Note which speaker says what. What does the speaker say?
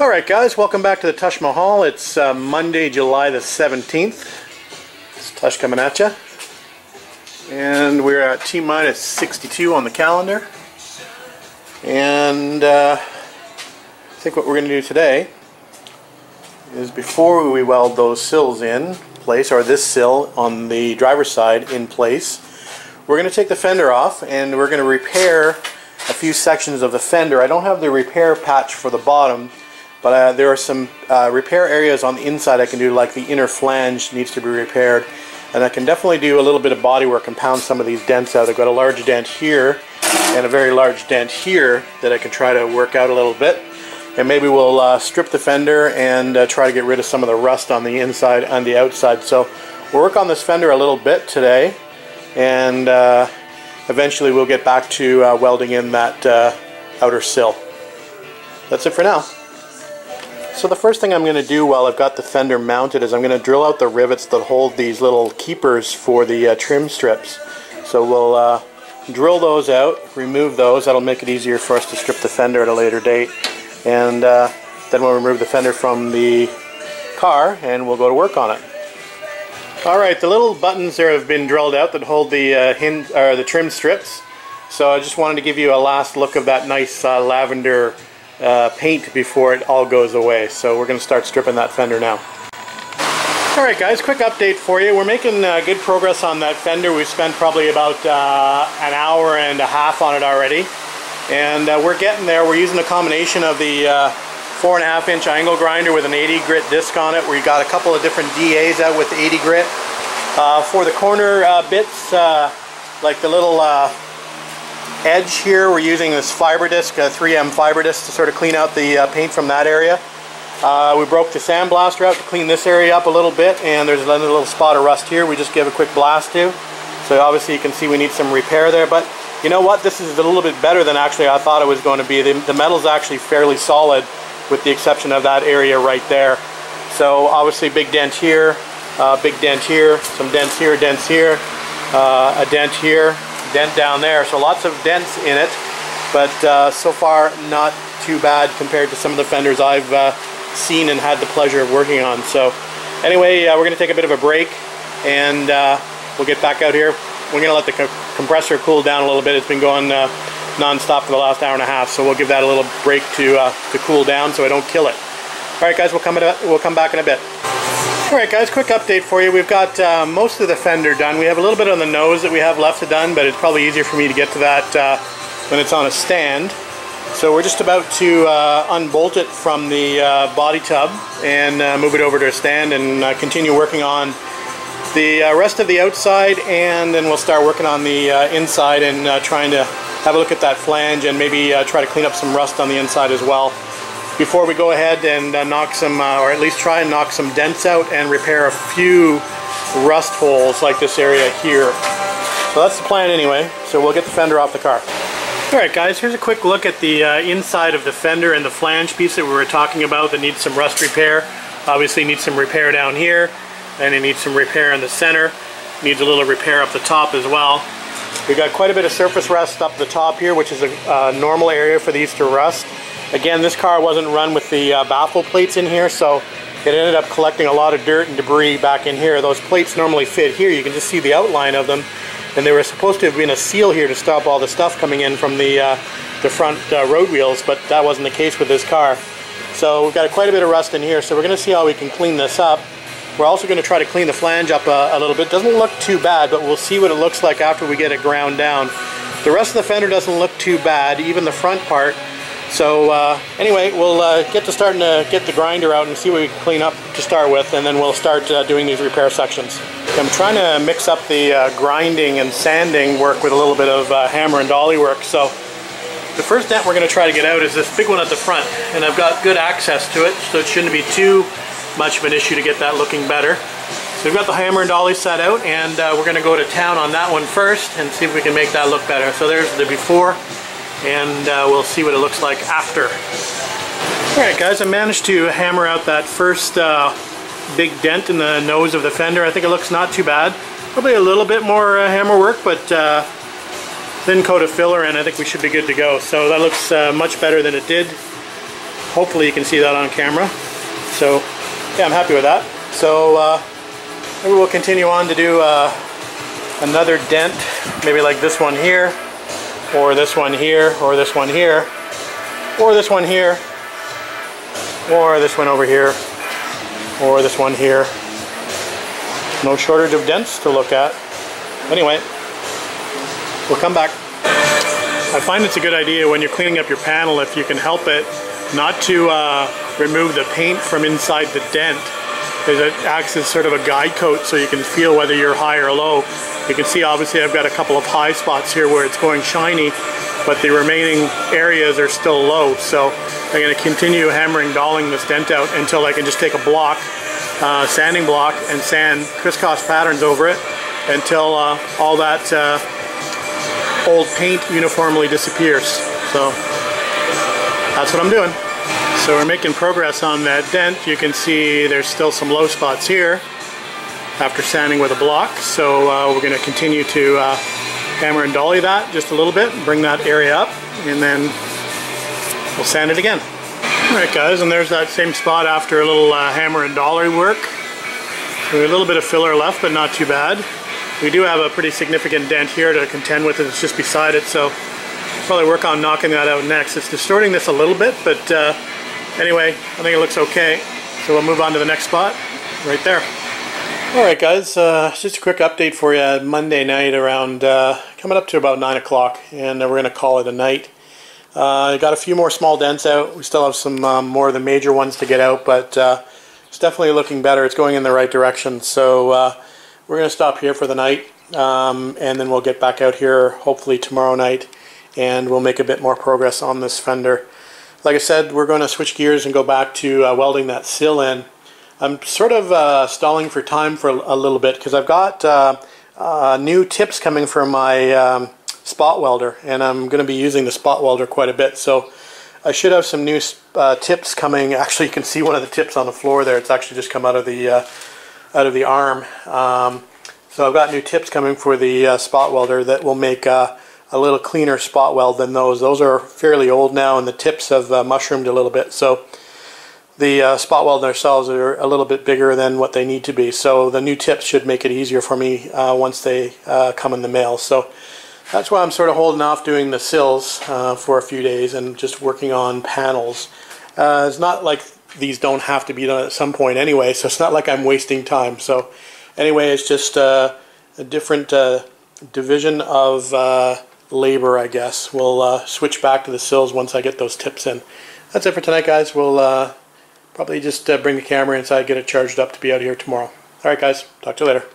Speaker 1: Alright guys, welcome back to the Tush Mahal. It's uh, Monday, July the 17th. It's Tush coming at you. And we're at T-minus 62 on the calendar. And uh, I think what we're going to do today is before we weld those sills in place, or this sill on the driver's side in place, we're going to take the fender off and we're going to repair a few sections of the fender. I don't have the repair patch for the bottom but uh, there are some uh, repair areas on the inside I can do, like the inner flange needs to be repaired. And I can definitely do a little bit of body work and pound some of these dents out. I've got a large dent here and a very large dent here that I can try to work out a little bit. And maybe we'll uh, strip the fender and uh, try to get rid of some of the rust on the inside and the outside. So we'll work on this fender a little bit today and uh, eventually we'll get back to uh, welding in that outer sill. That's it for now. So the first thing I'm going to do while I've got the fender mounted is I'm going to drill out the rivets that hold these little keepers for the uh, trim strips. So we'll uh, drill those out, remove those, that'll make it easier for us to strip the fender at a later date. And uh, then we'll remove the fender from the car and we'll go to work on it. Alright, the little buttons there have been drilled out that hold the, uh, hinge, or the trim strips. So I just wanted to give you a last look of that nice uh, lavender uh, paint before it all goes away. So we're going to start stripping that fender now. Alright guys, quick update for you. We're making uh, good progress on that fender. We've spent probably about uh, an hour and a half on it already. And uh, we're getting there. We're using a combination of the uh, four and a half inch angle grinder with an 80 grit disc on it. We got a couple of different DAs out with 80 grit. For the corner bits, like the little edge here, we're using this fiber disc, a 3M fiber disc to sort of clean out the uh, paint from that area. Uh, we broke the sandblaster out to clean this area up a little bit and there's another little spot of rust here we just give a quick blast to. So obviously you can see we need some repair there but you know what this is a little bit better than actually I thought it was going to be. The, the metal's actually fairly solid with the exception of that area right there. So obviously big dent here, uh, big dent here, some dents here, dents here, uh, a dent here, dent down there. So lots of dents in it, but uh, so far not too bad compared to some of the fenders I've uh, seen and had the pleasure of working on. So anyway, uh, we're going to take a bit of a break and uh, we'll get back out here. We're going to let the co compressor cool down a little bit. It's been going uh, non-stop for the last hour and a half, so we'll give that a little break to, uh, to cool down so I don't kill it. All right, guys, we'll come, we'll come back in a bit. Alright guys, quick update for you. We've got uh, most of the fender done. We have a little bit on the nose that we have left to done, but it's probably easier for me to get to that uh, when it's on a stand. So we're just about to uh, unbolt it from the uh, body tub and uh, move it over to a stand and uh, continue working on the rest of the outside and then we'll start working on the inside and trying to have a look at that flange and maybe try to clean up some rust on the inside as well before we go ahead and uh, knock some, uh, or at least try and knock some dents out and repair a few rust holes like this area here. So that's the plan anyway, so we'll get the fender off the car. Alright guys, here's a quick look at the uh, inside of the fender and the flange piece that we were talking about that needs some rust repair. Obviously needs some repair down here, and it needs some repair in the center. Needs a little repair up the top as well. We've got quite a bit of surface rust up the top here, which is a uh, normal area for these to rust. Again, this car wasn't run with the uh, baffle plates in here, so it ended up collecting a lot of dirt and debris back in here. Those plates normally fit here. You can just see the outline of them. And they were supposed to have been a seal here to stop all the stuff coming in from the, uh, the front uh, road wheels, but that wasn't the case with this car. So we've got quite a bit of rust in here, so we're going to see how we can clean this up. We're also going to try to clean the flange up a, a little bit. Doesn't look too bad, but we'll see what it looks like after we get it ground down. The rest of the fender doesn't look too bad, even the front part. So uh, anyway, we'll uh, get to starting to get the grinder out and see what we can clean up to start with, and then we'll start uh, doing these repair sections. I'm trying to mix up the uh, grinding and sanding work with a little bit of uh, hammer and dolly work. So the first dent we're going to try to get out is this big one at the front, and I've got good access to it, so it shouldn't be too much of an issue to get that looking better. So we've got the hammer and dolly set out, and uh, we're going to go to town on that one first and see if we can make that look better. So there's the before and uh, we'll see what it looks like after. Alright guys, I managed to hammer out that first uh, big dent in the nose of the fender. I think it looks not too bad. Probably a little bit more uh, hammer work, but uh, thin coat of filler and I think we should be good to go. So that looks uh, much better than it did. hopefully you can see that on camera. So yeah, I'm happy with that. So uh, maybe we'll continue on to do uh, another dent, maybe like this one here, or this one here, or this one here, or this one here, or this one over here, or this one here. No shortage of dents to look at. Anyway, we'll come back. I find it's a good idea when you're cleaning up your panel, if you can help it, not to uh, remove the paint from inside the dent because it acts as sort of a guide coat so you can feel whether you're high or low. You can see obviously I've got a couple of high spots here where it's going shiny but the remaining areas are still low so I'm going to continue hammering dolling this dent out until I can just take a block, uh, sanding block and sand crisscross patterns over it until uh, all that uh, old paint uniformly disappears. So that's what I'm doing. So we're making progress on that dent. You can see there's still some low spots here after sanding with a block. So uh, we're going to continue to uh, hammer and dolly that just a little bit and bring that area up and then we'll sand it again. Alright guys, and there's that same spot after a little uh, hammer and dolly work. So a little bit of filler left, but not too bad. We do have a pretty significant dent here to contend with, it's just beside it, so probably work on knocking that out next. It's distorting this a little bit, but uh, anyway, I think it looks okay. So we'll move on to the next spot, right there. Alright guys, uh, just a quick update for you. Monday night around, uh, coming up to about 9 o'clock, and we're going to call it a night. Uh, got a few more small dents out. We still have some um, more of the major ones to get out, but uh, it's definitely looking better. It's going in the right direction. So uh, we're going to stop here for the night um, and then we'll get back out here hopefully tomorrow night and we'll make a bit more progress on this fender. Like I said, we're going to switch gears and go back to uh, welding that sill in. I'm sort of uh, stalling for time for a little bit because I've got uh, uh, new tips coming from my um, spot welder and I'm going to be using the spot welder quite a bit. So I should have some new uh, tips coming. Actually, you can see one of the tips on the floor there. It's actually just come out of the uh, out of the arm. Um, so I've got new tips coming for the spot welder that will make a little cleaner spot weld than those. Those are fairly old now and the tips have uh, mushroomed a little bit. So the uh, spot weld themselves are a little bit bigger than what they need to be. So the new tips should make it easier for me uh, once they uh, come in the mail. So that's why I'm sort of holding off doing the sills for a few days and just working on panels. it's not like these don't have to be done at some point anyway, so it's not like I'm wasting time. So anyway, it's just uh, a different uh, division of uh, labor, I guess. We'll uh, switch back to the sills once I get those tips in. That's it for tonight, guys. We'll uh, probably just uh, bring the camera inside, get it charged up to be out here tomorrow. All right, guys. Talk to you later.